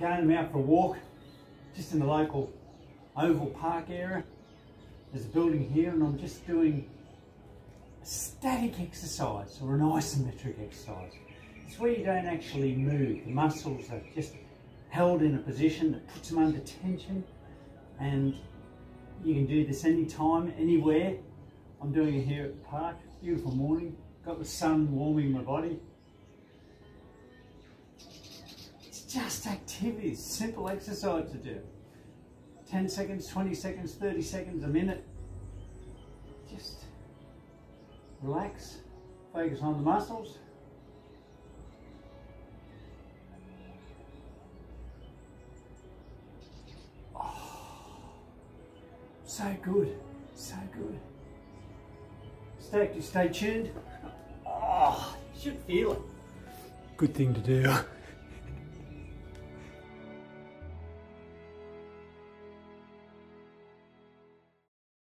Again, I'm out for a walk, just in the local Oval Park area. There's a building here and I'm just doing a static exercise or an isometric exercise. It's where you don't actually move. The muscles are just held in a position that puts them under tension and you can do this anytime, anywhere. I'm doing it here at the park. Beautiful morning. Got the sun warming my body. Just activities, simple exercise to do. 10 seconds, 20 seconds, 30 seconds, a minute. Just relax, focus on the muscles. Oh, so good, so good. Stay, stay tuned. Oh, you should feel it. Good thing to do.